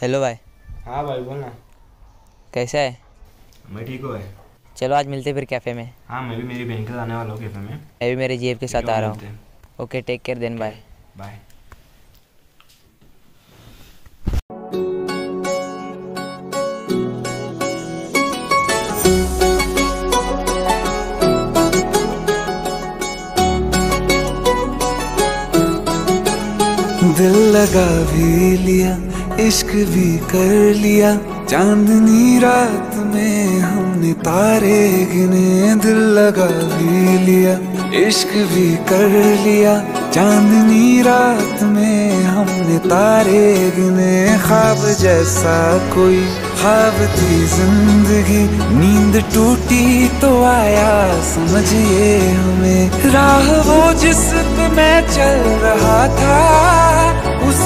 Hello भाई। हाँ भाई बोल ना। कैसा है? मैं ठीक हूँ भाई। चलो आज मिलते फिर कैफ़े में। हाँ मैं भी मेरी बहन के साथ आने वाला हूँ कैफ़े में। मैं भी मेरे जेब के साथ आ रहा हूँ। Okay take care then bye bye दिल लगा भी लिया इश्क भी कर लिया। चांदनी रात में हमने तारे गिने, दिल लगा भी लिया। इश्क भी कर लिया। चांदनी रात में हमने तारे गिने, ख्वाब जैसा कोई। ख्वाब थी ज़िंदगी, नींद टूटी तो आया, समझिए हमें। राह वो जिस मैं चल रहा था।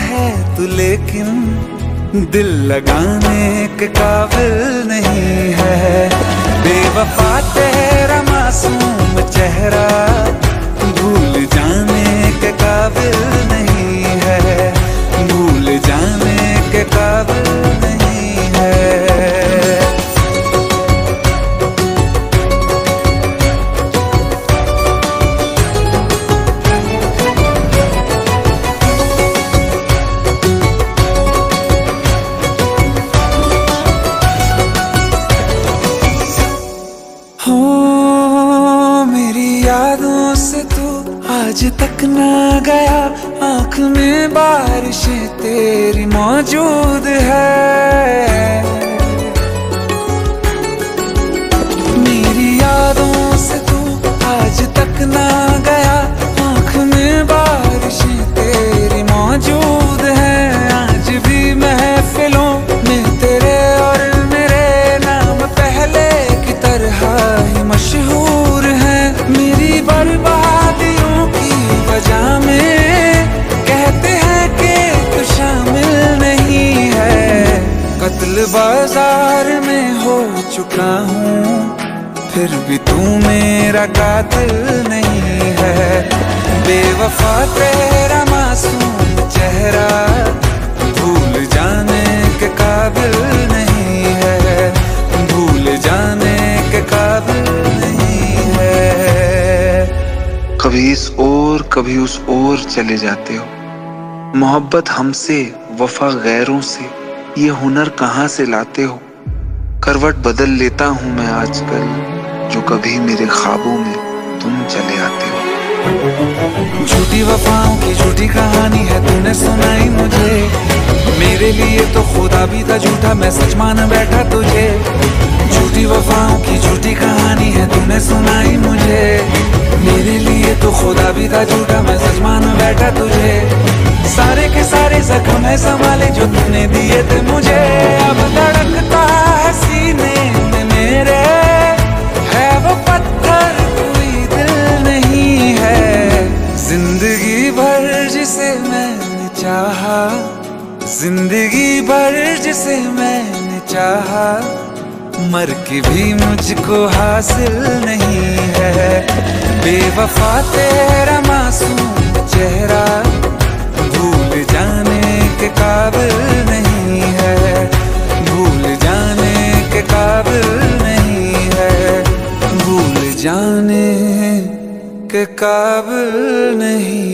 है तू लेकिन दिल लगाने के काबिल नहीं है। बेवफा तेरा मासूम चेहरा मेरी यादों से तू आज तक ना गया। आँख में बारिश तेरी मौजूद है। चुका हूँ, फिर भी तू मेरा कातिल नहीं है। बेवफा तेरा मासूम चेहरा भूल जाने के काबिल नहीं है। भूल जाने के काबिल नहीं है। कभी इस ओर, कभी उस ओर चले जाते हो। मोहब्बत हमसे, वफा गैरों से, ये हुनर कहाँ से लाते हो? करवट बदल लेता हूँ मैं आजकल, जो कभी मेरे ख्वाबों में तुम चले आते हो। झूठी वफाओं की झूठी कहानी है, तूने सुनाई मुझे। मेरे लिए तो खुदा भी था झूठा, मैं सच मान बैठा तुझे। झूठी वफाओं की झूठी कहानी है, तूने सुनाई मुझे। मेरे लिए तो खुदा भी था झूठा, मैं सच मान बैठा तुझे। सारे के सारे जख्म है संभाले, जो तूने दिए थे मुझे। ज़िंदगी भर जिसे मैंने चाहा, मर के भी मुझको हासिल नहीं है। बेवफा तेरा मासूम चेहरा, भूल जाने के काबिल नहीं है। भूल जाने के काबिल नहीं है। भूल जाने के काबिल नहीं